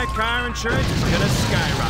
My car insurance is gonna skyrocket.